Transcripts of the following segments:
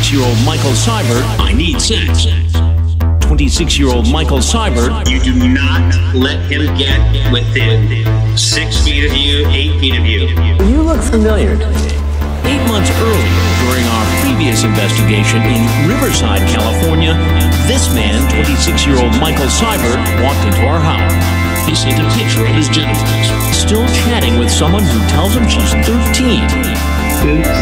26 year old Michael Seibert, I need sex. 26 year old Michael Seibert, You do not let him get within six feet of you, eight feet of you. You look familiar to me. eight months earlier, during our previous investigation in Riverside, California, this man, 26 year old Michael Seibert, walked into our house. He sent a picture of his genitals, still chatting with someone who tells him she's 13.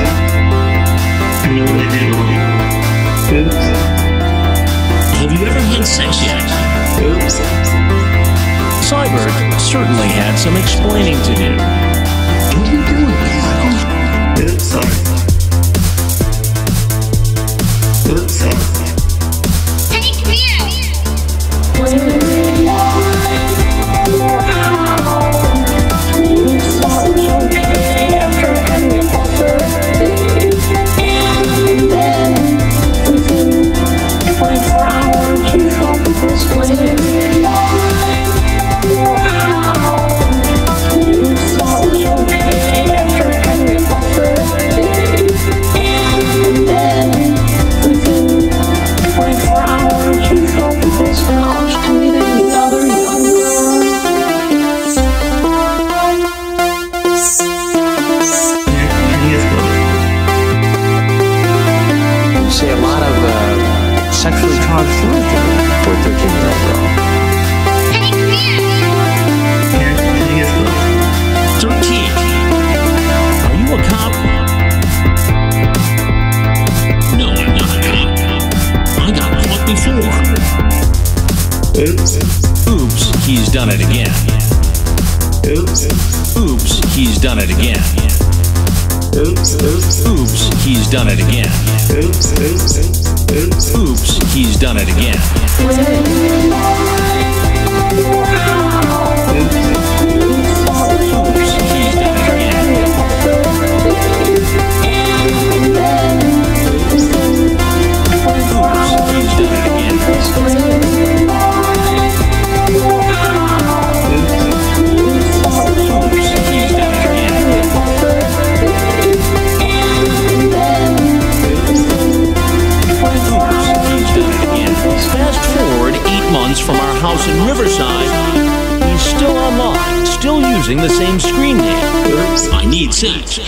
Yet? Oops. Seibert certainly had some explaining to do. What are you doing? Oops, sorry. Sexually charged things to me for a 13 year old girl. Hey, come here! 13. Are you a cop? No, I'm not a cop. I got caught before. Oops. Oops, he's done it again. Oops. Oops, he's done it again. Oops. Oops. Oops, he's done it again. Oops. Oops. Oops. Oops, he's done it again. House in Riverside. He's still online, still using the same screen name. I need sex.